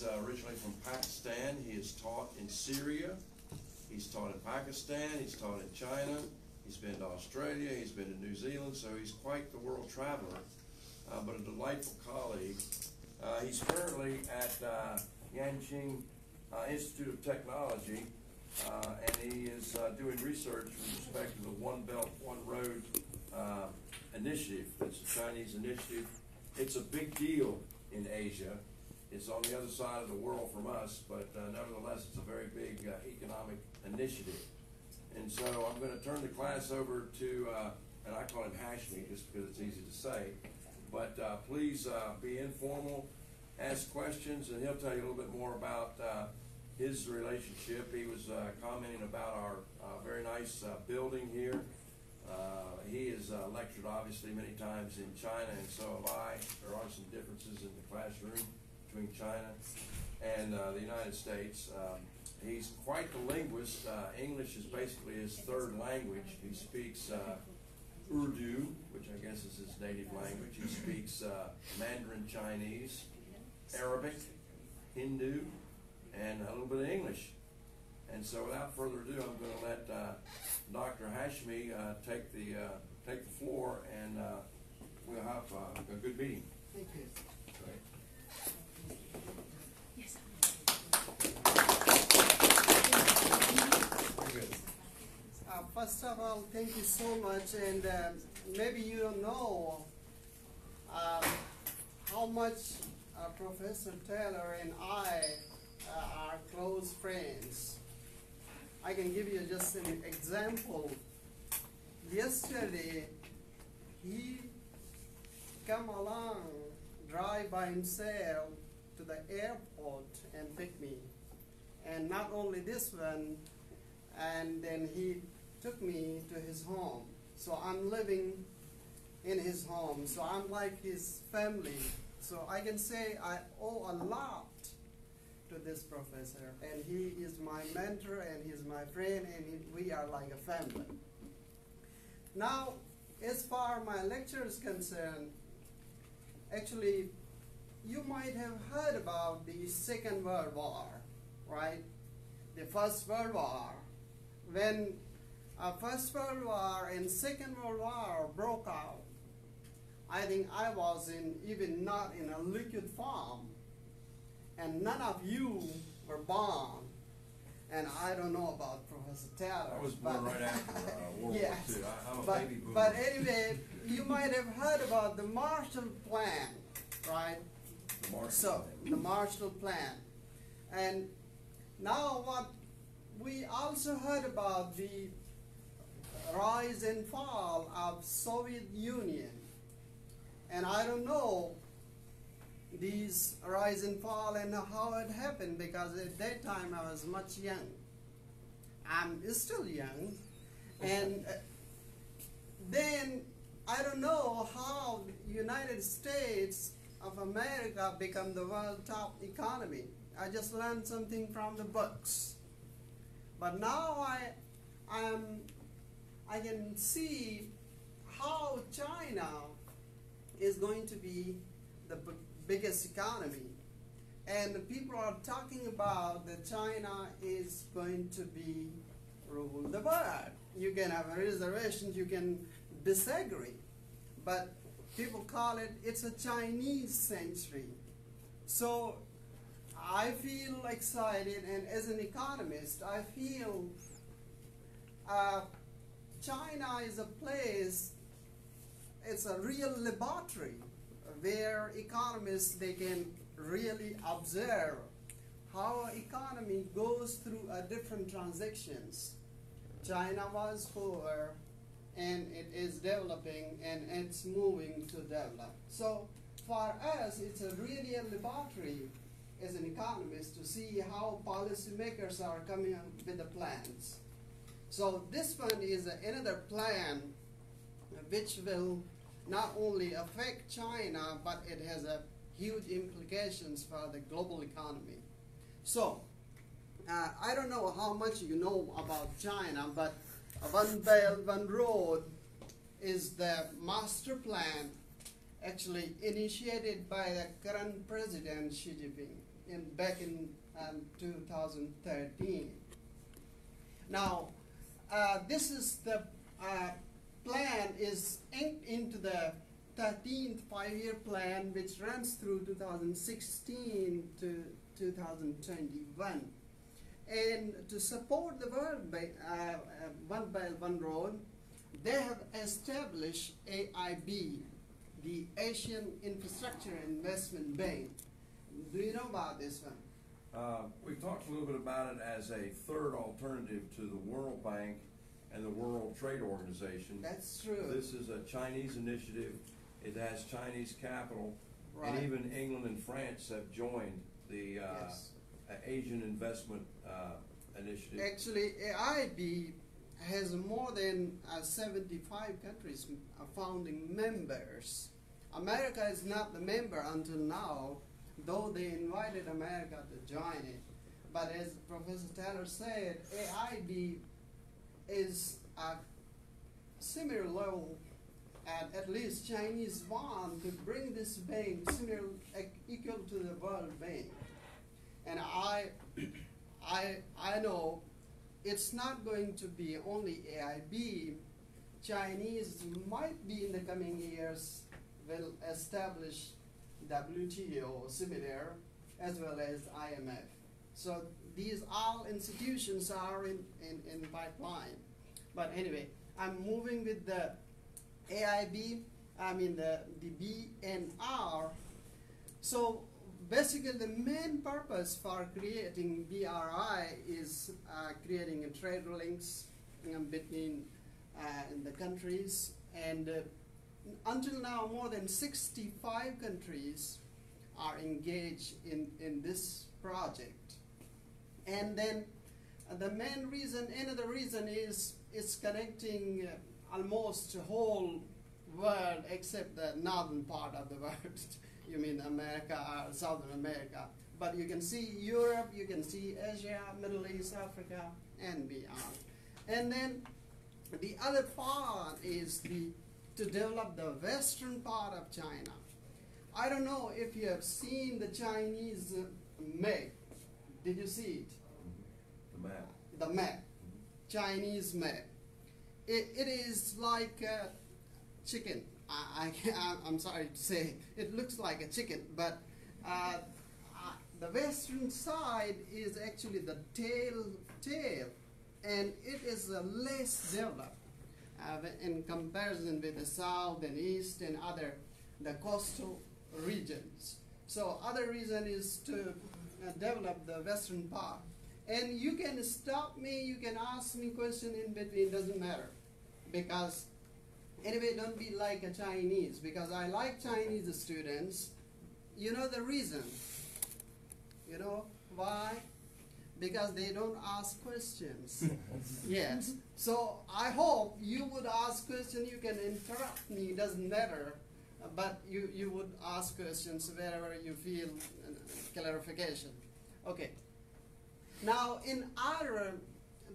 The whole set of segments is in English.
Uh, originally from Pakistan. He has taught in Syria. He's taught in Pakistan. He's taught in China. He's been to Australia. He's been to New Zealand. So he's quite the world traveler, uh, but a delightful colleague. Uh, he's currently at uh, Yancheng uh, Institute of Technology, uh, and he is doing research with respect to the One Belt, One Road initiative. It's a Chinese initiative. It's a big deal in Asia. It's on the other side of the world from us, but uh, nevertheless, it's a very big uh, economic initiative. And so I'm going to turn the class over to, uh, and I call him Hashmi just because it's easy to say, but uh, please uh, be informal, ask questions, and he'll tell you a little bit more about uh, his relationship. He was commenting about our very nice building here. Uh, he has uh, lectured obviously many times in China, and so have I. There are some differences in the classroom between China and uh, the United States. Um, he's quite the linguist. Uh, English is basically his third language. He speaks uh, Urdu, which I guess is his native language. He speaks uh, Mandarin Chinese, Arabic, Hindu, and a little bit of English. And so, without further ado, I'm going to let uh, Dr. Hashmi uh, take the take the floor, and we'll have a good meeting. Thank you. Great. Very good. Uh, first of all, thank you so much, and um, maybe you don't know um, how much uh, Professor Taylor and I uh, are close friends. I can give you just an example. Yesterday, he come along, drive by himself to the airport and pick me. And not only this one, and then he took me to his home. So I'm living in his home. So I'm like his family. So I can say I owe a lot to this professor, and he is my mentor, and he's my friend, and he, we are like a family. Now, as far my lecture is concerned, actually, you might have heard about the Second World War, right? The First World War. When uh, First World War and Second World War broke out, I think I was in even not in a liquid form, and none of you were born. And I don't know about Professor Taylor. I was born but- right after uh, World Yes. War II. I, I'm a but, baby boomer. but anyway, you might have heard about the Marshall Plan, right? The Marshall So, Plan. the Marshall Plan. And now what we also heard about the rise and fall of Soviet Union. And I don't know these rise and fall and how it happened because at that time I was much young. I'm still young. And uh, then I don't know how United States of America become the world top economy. I just learned something from the books. But now I I'm I can see how China is going to be the biggest economy. And the people are talking about that China is going to be rule the world. You can have a reservation, you can disagree. But people call it it's a Chinese century. So I feel excited and as an economist I feel uh, China is a place it's a real laboratory where economists they can really observe how economy goes through uh, different transactions. China was poor and it is developing and it's moving to develop. So for us it's a really a laboratory as an economist to see how policymakers are coming up with the plans. So this one is another plan which will not only affect China, but it has a huge implications for the global economy. So, uh, I don't know how much you know about China, but One Belt, One Road is the master plan actually initiated by the current president Xi Jinping in back in um, 2013. Now, uh, this is the uh, plan is inked into the 13th five-year plan, which runs through 2016 to 2021. And to support the World Bank, uh, One Belt One Road, they have established AIB, the Asian Infrastructure Investment Bank. Do you know about this one? Uh, we've talked a little bit about it as a third alternative to the World Bank and the World Trade Organization. That's true. This is a Chinese initiative. It has Chinese capital. Right. And even England and France have joined the uh, Yes. Asian Investment uh, Initiative. Actually, AIB has more than uh, 75 countries uh, founding members. America is not the member until now, though they invited America to join it. But as Professor Taylor said, AIB is a similar level and at least Chinese yuan to bring this bank similar equal to the World Bank. And I, I, I know it's not going to be only AIB. Chinese might be in the coming years will establish WTO similar as well as IMF. So these all institutions are in, in, in pipeline. But anyway, I'm moving with the AIB, I mean the, the B&R. So basically the main purpose for creating BRI is uh, creating trade links um, between uh, the countries and uh, until now more than 65 countries are engaged in, in this project. And then uh, the main reason, another reason is it's connecting uh, almost the whole world except the northern part of the world. you mean America or Southern America. But you can see Europe, you can see Asia, Middle East, Africa, and beyond. And then the other part is the to develop the western part of China. I don't know if you have seen the Chinese map. Did you see it? The map. The map, Chinese map. It, it is like a chicken. I, I, I'm sorry to say, it looks like a chicken, but uh, uh, the western side is actually the tail, tail, and it is uh, less developed in comparison with the south and east and other the coastal regions. So other reason is to uh, develop the western part. And you can stop me, you can ask me question in between, doesn't matter. Because anyway, don't be like a Chinese, because I like Chinese students. You know the reason. You know why? Because they don't ask questions. yes. So I hope you would ask questions. You can interrupt me. It doesn't matter. But you, you would ask questions wherever you feel uh, clarification. Okay. Now, in order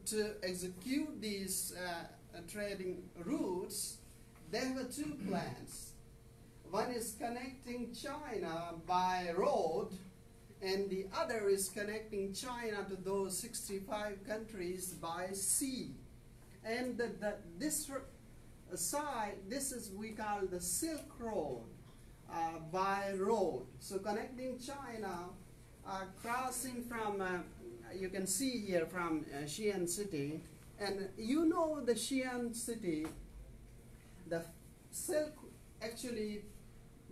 to execute these uh, uh, trading routes, they have two plans. One is connecting China by road, and the other is connecting China to those 65 countries by sea. And the, the, this side, this is we call the Silk Road uh, by road. So connecting China, uh, crossing from, uh, you can see here from uh, Xi'an city, and you know the Xi'an city, the silk actually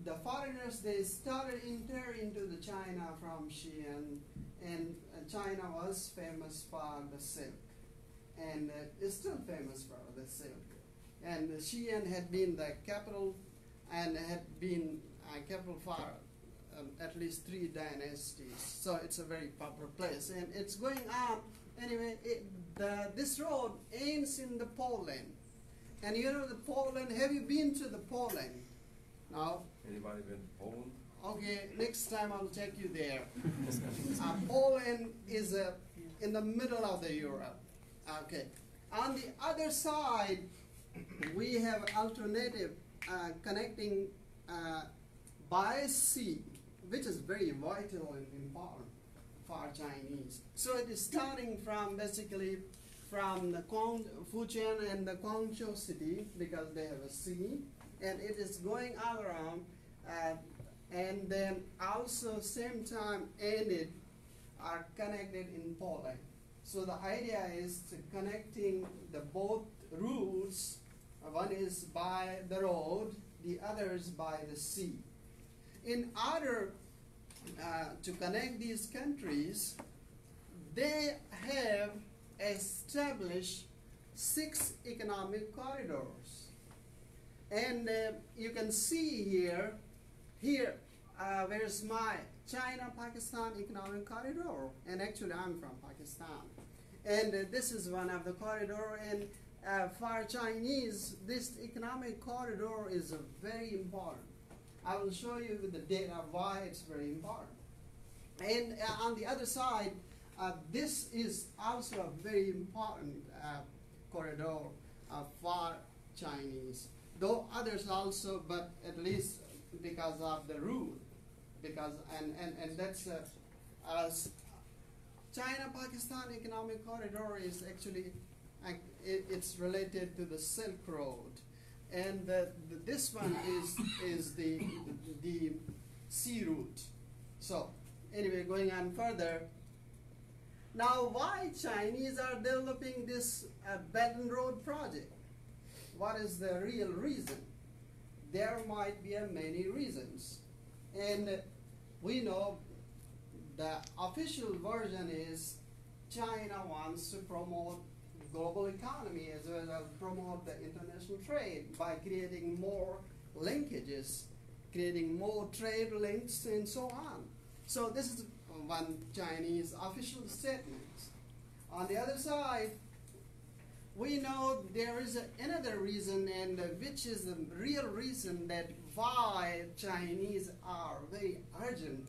the foreigners they started enter into the China from Xi'an, and uh, China was famous for the silk, and uh, is still famous for the silk. And Xi'an had been the capital, and had been uh, capital for um, at least three dynasties. So it's a very popular place, and it's going on. Anyway, it, the, this road ends in the Poland, and you know the Poland. Have you been to the Poland? No. Anybody been to Poland? Okay, next time I'll take you there. uh, Poland is uh, in the middle of the Europe. Okay. On the other side, we have alternative uh, connecting uh, by sea, which is very vital and important for Chinese. So it is starting from basically from the Fujian and the Guangzhou city because they have a sea, and it is going all around, uh, and then also same time ended are connected in Poland. So the idea is to connecting the both routes. One is by the road, the other is by the sea. In order uh, to connect these countries, they have established six economic corridors. And uh, you can see here, here, uh, where's my China-Pakistan economic corridor? And actually, I'm from Pakistan. And uh, this is one of the corridor. And uh, for Chinese, this economic corridor is very important. I will show you the data why it's very important. And uh, on the other side, uh, this is also a very important corridor for Chinese. Though others also, but at least because of the rule, because and and and that's uh, China-Pakistan economic corridor is actually uh, it, it's related to the Silk Road, and the, the, this one is is the, the the sea route. So anyway, going on further. Now, why Chinese are developing this uh, Belt and Road project? What is the real reason? There might be many reasons, and we know the official version is China wants to promote global economy as well as promote the international trade by creating more linkages, creating more trade links, and so on. So this is one Chinese official statement. On the other side, we know there is another reason, and which is the real reason that why Chinese are very urgent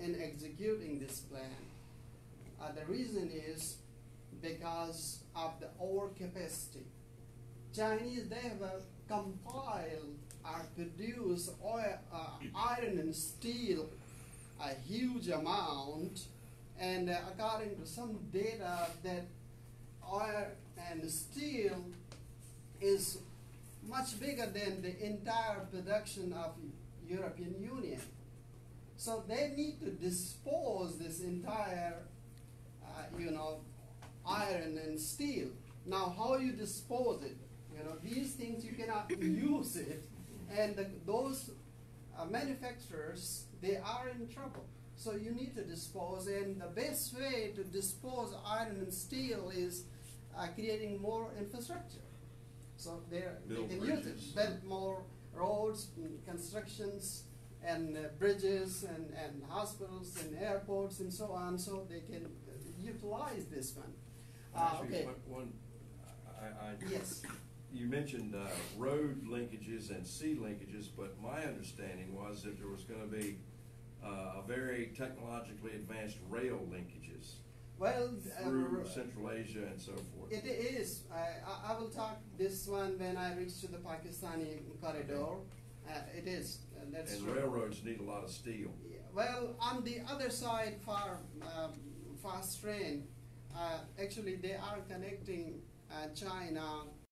in executing this plan. Uh, the reason is because of the overcapacity. Chinese they have uh, compiled or produced oil, uh, iron and steel a huge amount, and uh, according to some data, that and steel is much bigger than the entire production of European Union. So they need to dispose this entire, uh, you know, iron and steel. Now, how you dispose it? You know, these things you cannot use it, and the, those uh, manufacturers they are in trouble. So you need to dispose, and the best way to dispose iron and steel is uh, creating more infrastructure. So they're, they can use it, build more roads, constructions, and uh, bridges, and, and hospitals, and airports, and so on, so they can utilize this one. Uh, Actually, okay. one- One, I, I. Yes. You mentioned, uh, road linkages and sea linkages, but my understanding was that there was gonna be, uh, a very technologically advanced rail linkages Well, through uh, Central Asia and so forth. It is. I, I- will talk this one when I reach to the Pakistani corridor. Uh, it is. Uh, that's And true. railroads need a lot of steel. Yeah, Well, on the other side, for um, fast train, uh, actually they are connecting uh, China